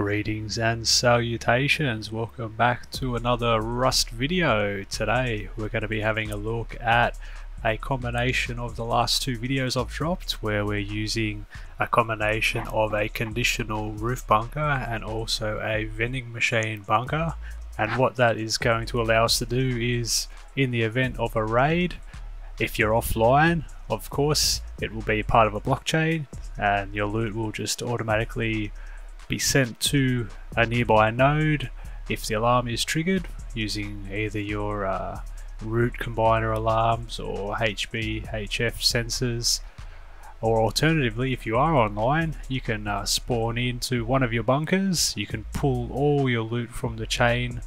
Greetings and salutations, welcome back to another Rust video. Today we're going to be having a look at a combination of the last two videos I've dropped where we're using a combination of a conditional roof bunker and also a vending machine bunker and what that is going to allow us to do is in the event of a raid if you're offline of course it will be part of a blockchain and your loot will just automatically be sent to a nearby node if the alarm is triggered using either your uh, root combiner alarms or HB, HF sensors. Or alternatively if you are online you can uh, spawn into one of your bunkers. You can pull all your loot from the chain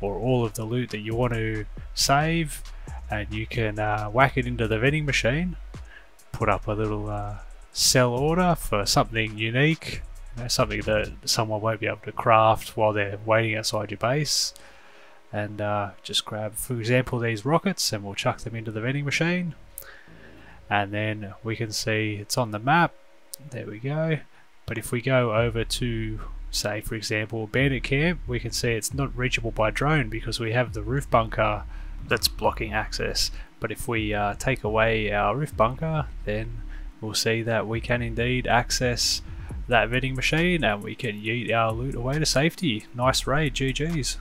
or all of the loot that you want to save and you can uh, whack it into the vending machine put up a little uh, sell order for something unique you know, something that someone won't be able to craft while they're waiting outside your base. And uh, just grab, for example, these rockets and we'll chuck them into the vending machine. And then we can see it's on the map. There we go. But if we go over to, say, for example, Bandit Camp, we can see it's not reachable by drone because we have the roof bunker that's blocking access. But if we uh, take away our roof bunker, then we'll see that we can indeed access that vending machine and we can yeet our loot away to safety. Nice raid, GG's.